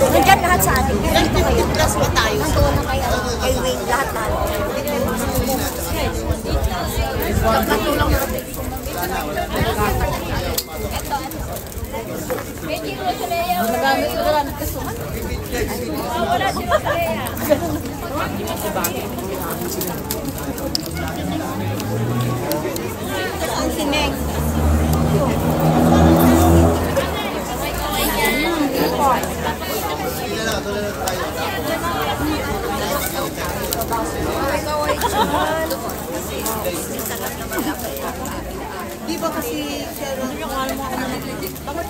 Nandiyan lahat sa atin. Ilan 50 plus ba tayo? Nandoon na kay, ano, kay Wayne, lahat lahat. Kapatulong na Nagamit ko na gusto mo. Wala sila sa ang sineng. Di ba kasi Sharon, Dapat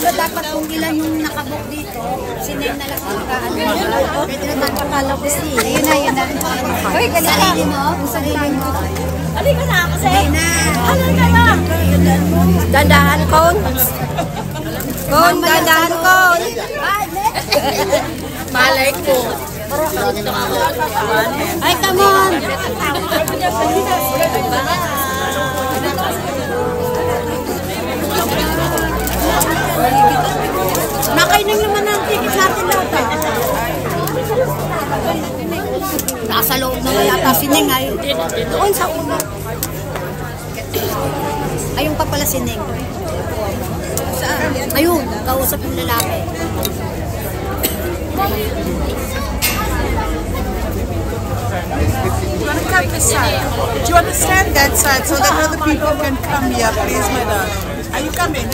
eh, di ba dapat kung ilan yung nakabok dito, sineng na lang ang ano. Pwede na magpapalaw ko si. Ayun na, yun na. Uy, ganito. Sarili mo? Yung sarili mo. Halika na kasi. Ayun na. Halika na. Dandahan, Kon. Kon, dandahan, Kon. Malay ko. Ay, come on. Nasa loob na nga yata si Neng ay. Doon sa una. Ayun pa pala si Neng. Saan? Ayun, kausap yung lalaki. Do you want to? Do you want to stand that side so that other people can come here, please, madam? Are you coming?